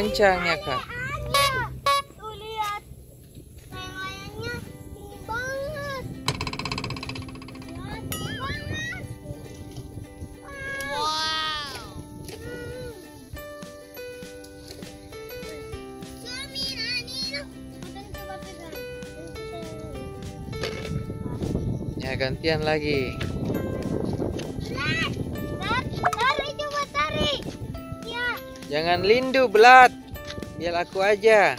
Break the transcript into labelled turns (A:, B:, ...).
A: kencang ya kak?
B: Ya
A: gantian lagi. Jangan lindu belat. Biar aku aja.